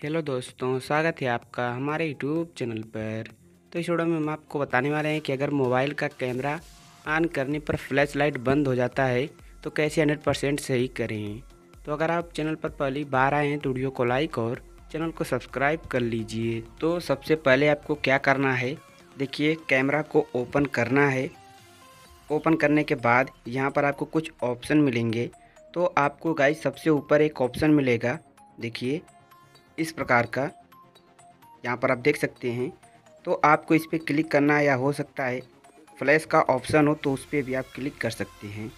Hello दोस्तों, स्वागत है आपका हमारे यूट्यूब चैनल पर। तो इस वीडियो में हम आपको बताने वाले हैं कि अगर मोबाइल का कैमरा ऑन करने पर फ्लैश लाइट बंद हो जाता है तो कैसे हंड्रेड परसेंट सही करें? तो अगर आप चैनल पर पहली बार आए हैं तो वीडियो को लाइक और चैनल को सब्सक्राइब कर लीजिए। तो सबसे पहले आपको क्या करना है, देखिए कैमरा को ओपन करना है। ओपन करने के बाद यहाँ पर आपको कुछ ऑप्शन मिलेंगे। तो आपको गाइस सबसे ऊपर एक ऑप्शन मिलेगा, देखिए इस प्रकार का, यहाँ पर आप देख सकते हैं। तो आपको इस पर क्लिक करना या हो सकता है, फ्लैश का ऑप्शन हो तो उस पर भी आप क्लिक कर सकते हैं।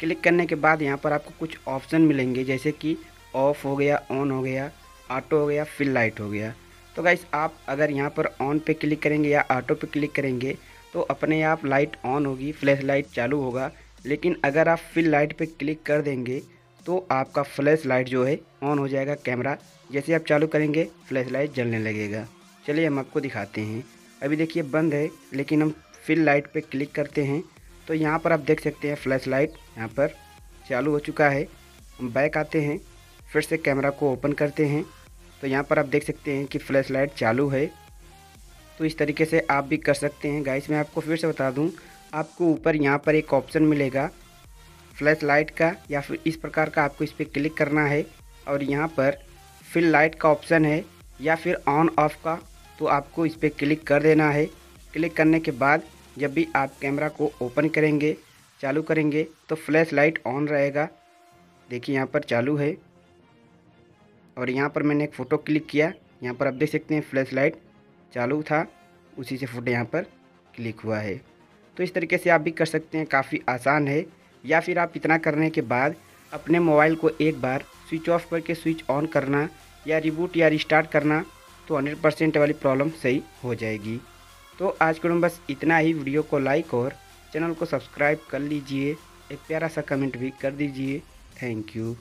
क्लिक करने के बाद यहाँ पर आपको कुछ ऑप्शन मिलेंगे, जैसे कि ऑफ़ हो गया, ऑन हो गया, ऑटो हो गया, फिल लाइट हो गया। तो गाइस, आप अगर यहाँ पर ऑन पे क्लिक करेंगे या ऑटो पे क्लिक करेंगे तो अपने आप लाइट ऑन होगी, फ्लैश लाइट चालू होगा। लेकिन अगर आप फिल लाइट पे क्लिक कर देंगे तो आपका फ्लैश लाइट जो है ऑन हो जाएगा कैमरा। जैसे आप चालू करेंगे, फ्लैश लाइट जलने लगेगा। चलिए हम आपको दिखाते हैं। अभी देखिए बंद है, लेकिन हम फिल लाइट पे क्लिक करते हैं। तो यहाँ पर आप देख सकते हैं फ्लैश लाइट यहाँ पर चालू हो चुका है। हम बैक आते हैं, फिर से कैमरा को ओपन करते हैं। तो यहाँ पर आप देख सकते हैं कि फ्लैश लाइट चालू है। तो इस तरीके से आप भी कर सकते हैं। गाइस, मैं आपको फिर से बता दूँ, आपको ऊपर यहाँ पर एक ऑप्शन मिलेगा। फ्लैश लाइट का या फिर इस प्रकार का आपको इस पर क्लिक करना है और यहाँ पर फिल लाइट का ऑप्शन है या फिर ऑन ऑफ़ का तो आपको इस पर क्लिक कर देना है। क्लिक करने के बाद जब भी आप कैमरा को ओपन करेंगे, चालू करेंगे तो फ्लैश लाइट ऑन रहेगा। देखिए यहाँ पर चालू है। और यहाँ पर मैंने एक फ़ोटो क्लिक किया। यहाँ पर आप देख सकते हैं फ्लैश लाइट चालू था। उसी से फ़ोटो यहाँ पर क्लिक हुआ है। तो इस तरीके से आप भी कर सकते हैं। काफ़ी आसान है। या फिर आप इतना करने के बाद अपने मोबाइल को एक बार स्विच ऑफ़ करके स्विच ऑन करना या रिबूट या रिस्टार्ट करना तो 100 परसेंट वाली प्रॉब्लम सही हो जाएगी। तो आज के बस इतना ही। वीडियो को लाइक और चैनल को सब्सक्राइब कर लीजिए। एक प्यारा सा कमेंट भी कर दीजिए। Thank you